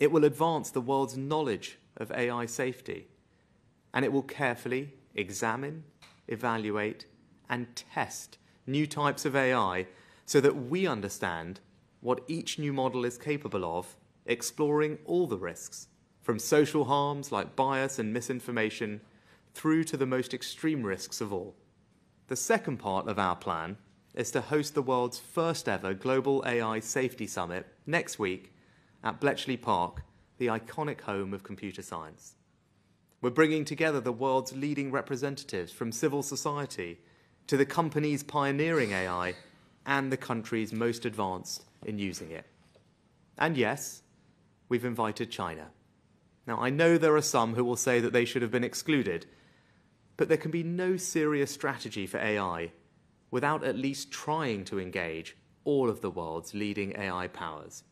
It will advance the world's knowledge of AI safety, and it will carefully examine, evaluate, and test new types of AI so that we understand what each new model is capable of, exploring all the risks, from social harms like bias and misinformation through to the most extreme risks of all. The second part of our plan is to host the world's first ever Global AI Safety Summit next week at Bletchley Park, the iconic home of computer science. We're bringing together the world's leading representatives from civil society to the companies pioneering AI and the countries most advanced in using it. And yes, we've invited China. Now, I know there are some who will say that they should have been excluded, but there can be no serious strategy for AI without at least trying to engage all of the world's leading AI powers.